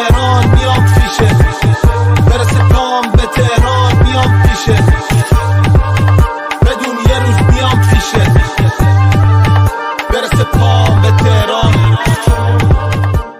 تهران میام پیشه. برسه پام به تهران میام پیشه. بدون یه روز میام پیشه. برسه پام به تهران